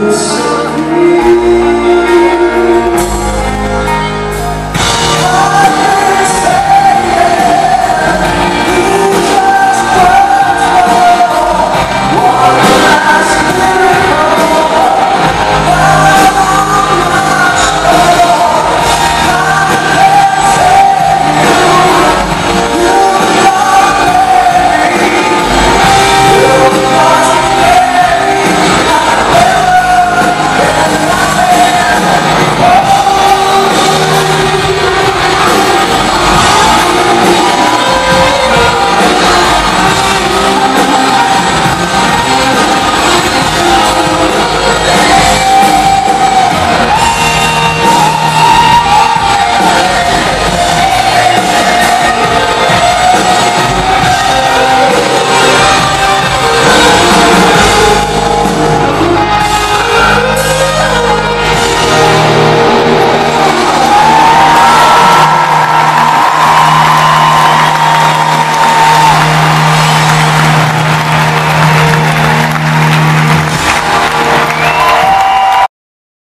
Deus.